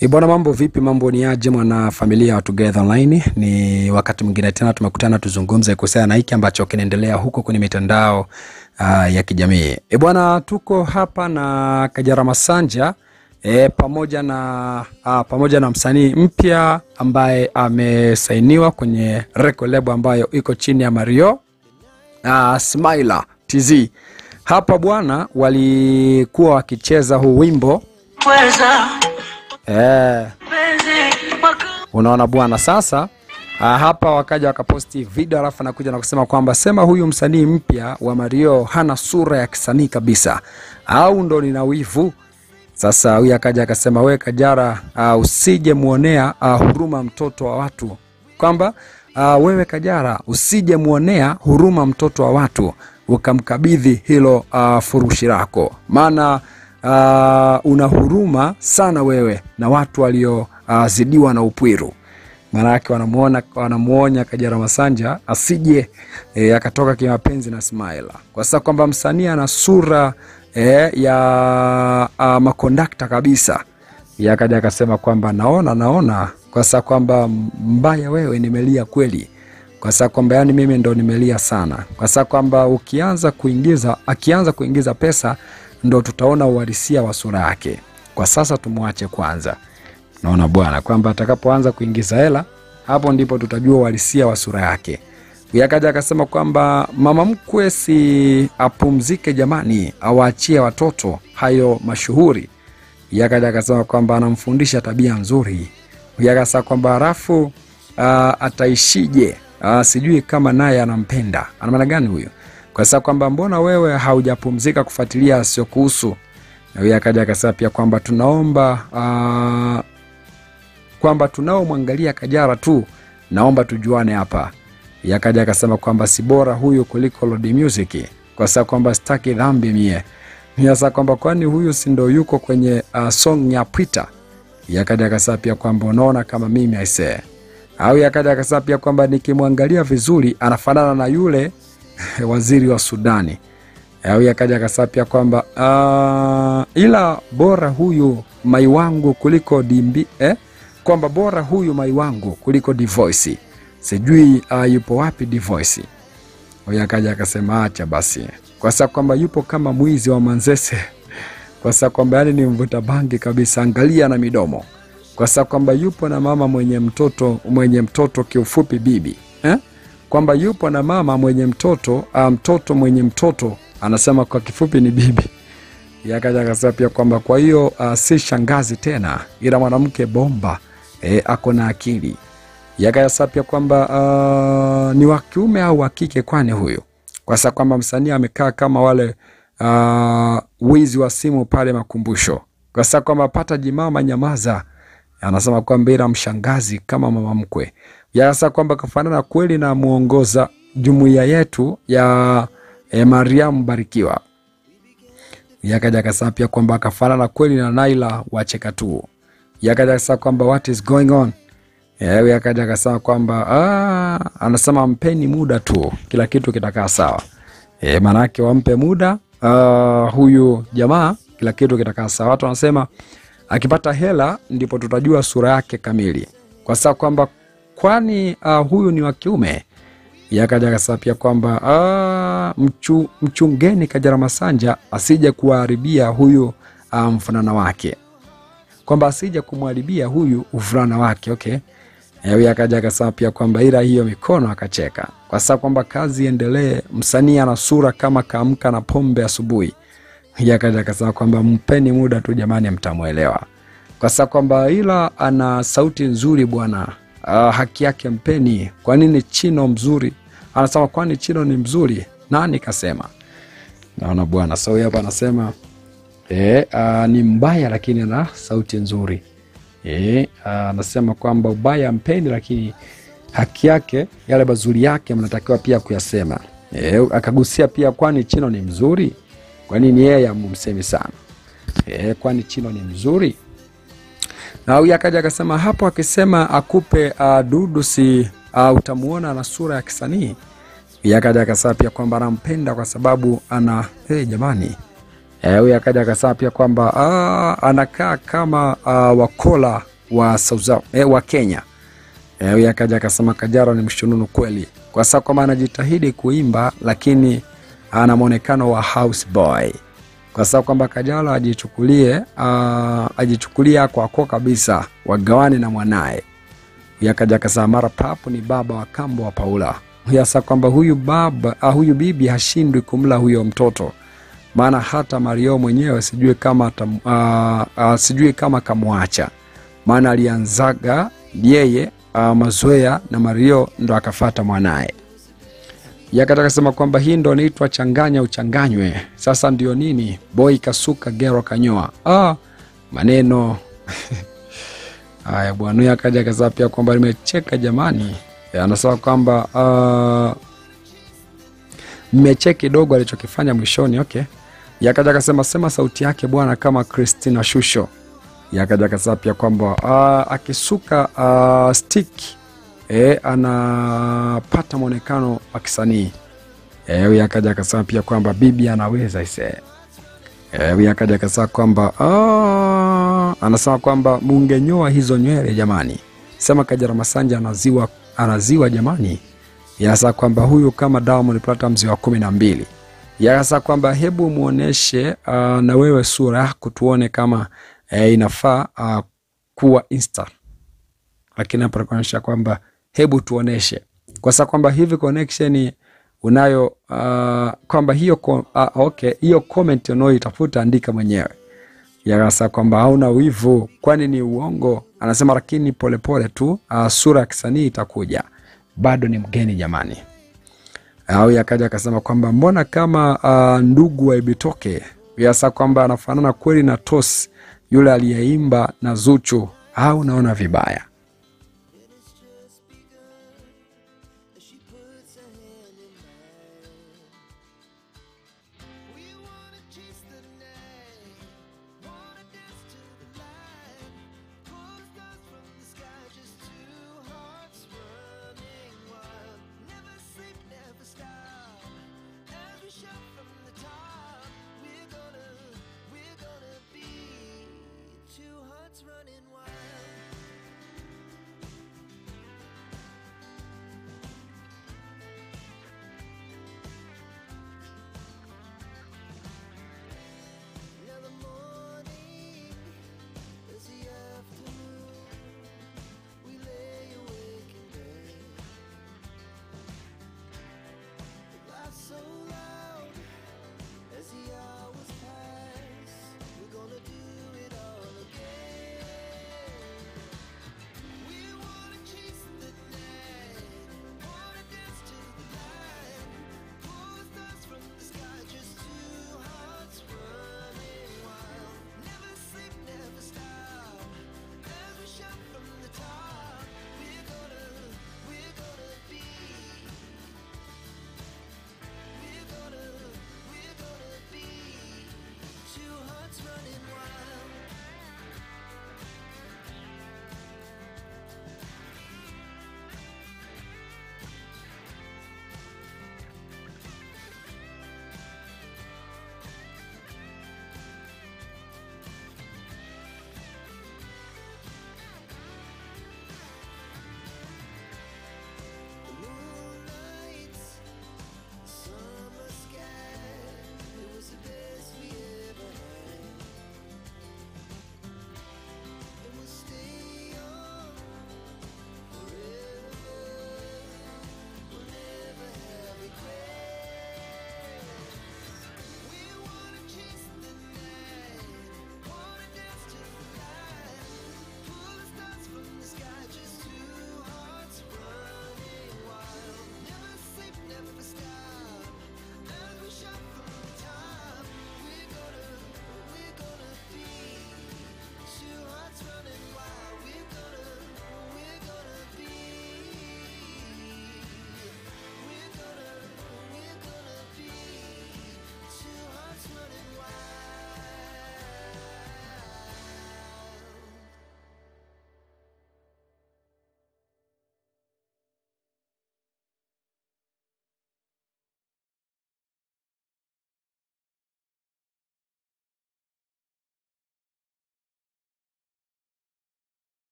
E bwana, mambo vipi? Mambo ni aje mwana familia wa Together Online? Ni wakati mwingine tena tumekutana tuzungumze kuhusiana na hiki ambacho kinaendelea huko kwenye mitandao uh, ya kijamii. E bwana, tuko hapa na Kajala Masanja e, pamoja na uh, pamoja na msanii mpya ambaye amesainiwa kwenye record label ambayo iko chini ya Mario uh, Smiler TZ. Hapa bwana, walikuwa wakicheza huu wimbo Weza, eh, Unaona bwana, sasa ah, hapa wakaja wakaposti video, alafu anakuja na kusema kwamba sema huyu msanii mpya wa Mario hana sura ya kisanii kabisa, au ndo nina wivu. Sasa huyu akaja akasema, we Kajala, uh, usije muonea uh, huruma mtoto wa watu, kwamba uh, wewe Kajala usije muonea huruma mtoto wa watu ukamkabidhi hilo uh, furushi lako, maana uh, una huruma sana wewe na watu waliozidiwa uh, na upwiru. Maanake wanamuona wanamuonya Kajala Masanja asije e, akatoka kimapenzi na Smaila kwa sababu kwamba msanii ana sura e, ya a, makondakta kabisa. Yakaja akasema kwamba naona naona, kwa sababu kwamba mbaya wewe, nimelia kweli, kwa sababu kwamba yani mimi ndo nimelia sana, kwa sababu kwamba ukianza kuingiza akianza kuingiza pesa ndo tutaona uhalisia wa sura yake. Kwa sasa tumwache kwanza. Naona bwana kwamba atakapoanza kuingiza hela hapo ndipo tutajua uhalisia wa sura yake. Yakaja akasema kwamba mama mkwe si apumzike jamani, awaachie watoto hayo mashuhuri. Yakaja akaja akasema kwamba anamfundisha tabia nzuri. Yakasema kwamba halafu uh, ataishije? Uh, sijui kama naye anampenda. Ana maana gani huyu? Kwa sababu kwamba mbona wewe haujapumzika kufuatilia asiokuhusu? Na huyu akaja akasema pia kwamba tunaomba uh, kwamba tunaomwangalia Kajala tu, naomba tujuane hapa. Yakaja akasema kwamba si bora huyu kuliko Lord Music, kwa sababu kwamba sitaki dhambi mie. niasa kwamba kwani huyu si ndo yuko kwenye uh, song ya Pwita. Yakaja akasema pia kwamba unaona kama mimi aisee. Au yakaja akasema pia kwamba nikimwangalia vizuri anafanana na yule waziri wa Sudani. Yakaja akasema pia kwamba uh, ila bora huyu mai wangu kuliko dimbi eh? kwamba bora huyu mai wangu kuliko Divoisi, Sijui uh, yupo wapi Divoisi. Huyu akaja akasema acha basi, kwa sababu kwamba yupo kama mwizi wa Manzese, kwa sababu kwamba yani ni mvuta bangi kabisa, angalia na midomo, kwa sababu kwamba yupo na mama mwenye mtoto mwenye mtoto kiufupi bibi eh? Kwamba yupo na mama mwenye mtoto a, mtoto mwenye mtoto anasema kwa kifupi ni bibi. Yakaja akasema pia kwamba kwa hiyo uh, si shangazi tena ila mwanamke bomba e, ako na akili. Yakasema pia kwamba uh, ni wa kiume au wa kike kwani huyu kwa sababu kwamba msanii amekaa kama wale uh, wizi wa simu pale makumbusho. Kwa sababu kwamba pata jimama nyamaza anasema kwamba ila mshangazi kama mama mkwe yakasema kwamba kafanana kweli na muongoza jumuiya yetu ya e, Mariamu Barikiwa yakaja akasema pia kwamba akafanana kweli na Naila wacheka tu. Yakaja akasema kwamba what is going on. Yeye akaja akasema kwamba ah, anasema mpeni muda tu, kila kitu kitakaa sawa. E, maanake wampe muda uh, huyu jamaa, kila kitu kitakaa sawa. Watu wanasema akipata hela ndipo tutajua sura yake kamili, kwa sababu kwamba kwani uh, huyu ni wa kiume yakaja akasapia kwamba uh, mchu, mchungeni Kajala Masanja asije kuwaharibia huyu uh, mfanana wake, kwamba asije kumharibia huyu ufulana wake okay. Huyu akaja akasapia kwamba ila hiyo mikono akacheka, kwa sababu kwamba kazi iendelee. Msanii ana sura kama kaamka na pombe asubuhi. Yakaja akasema kwamba mpeni muda tu jamani, mtamwelewa, kwa sababu kwamba ila ana sauti nzuri bwana. Uh, haki yake mpeni. Kwa nini Chino mzuri? Anasema kwani Chino ni mzuri? Nani kasema? Naona bwana. So huyu hapa anasema e, uh, ni mbaya lakini na sauti nzuri. E, uh, anasema kwamba ubaya mpeni, lakini haki yake yale mazuri yake mnatakiwa pia kuyasema. E, akagusia pia kwani Chino ni mzuri? Kwa nini yeye amumsemi sana? E, kwani Chino ni mzuri? Na huyu akaja akasema hapo, akisema akupe uh, dudu si uh, utamuona na sura ya kisanii. Akaja akasema pia kwamba anampenda kwa sababu ana hey, jamani Eh, huyu akaja akasema pia kwamba uh, anakaa kama uh, wakola wa South, eh, wa Kenya. Eh, huyu akaja akasema Kajala ni mshununu kweli, kwa sababu kwamba anajitahidi kuimba lakini ana mwonekano wa house boy, sababu kwamba Kajala ajichukulie uh, ajichukulia kwako kabisa, wagawane na mwanaye. Huyu akaja akasema mara papu ni baba wa kambo wa Paula. Huyu asa kwamba huyu baba uh, huyu bibi hashindwi kumla huyo mtoto maana hata Mario mwenyewe sijui kama tam, uh, uh, sijui kama kamwacha, maana alianzaga yeye uh, mazoea na Mario ndo akafata mwanaye. Yakataka sema kwamba hii ndo naitwa changanya uchanganywe. Sasa ndio nini? Boy kasuka gero kanyoa. Ah, maneno haya bwana. Huyu akaja akasema pia kwamba nimecheka jamani. Eh, Anasema kwamba uh, kidogo alichokifanya mwishoni. Okay, yakaja akasema sema sauti yake bwana kama Christina Shusho. Yakaja akasema pia kwamba uh, akisuka uh, stick eh, anapata mwonekano wa kisanii. e, huyu akaja akasema pia kwamba bibi anaweza ise. huyu huyu akaja akasema kwamba ah, anasema kwamba mungenyoa hizo nywele jamani. Sema Kajala Masanja anaziwa anaziwa jamani yasa kwamba huyu kama Diamond Platnumz wa kumi na mbili yasa kwamba hebu muoneshe uh, na wewe sura yako tuone kama eh, inafaa uh, kuwa insta, lakini hapa kuonyesha kwamba hebu tuoneshe, kwa sababu kwamba hivi connection unayo uh, kwamba hiyo uh, okay, hiyo comment unayoitafuta andika mwenyewe yarasa kwamba hauna wivu, kwani ni uongo. Anasema lakini polepole tu uh, sura ya kisanii itakuja, bado ni mgeni jamani. Au yakaja akasema kwamba mbona kama uh, ndugu wa Ibitoke yasa kwamba anafanana kweli na Tos yule aliyeimba na Zuchu, au naona vibaya?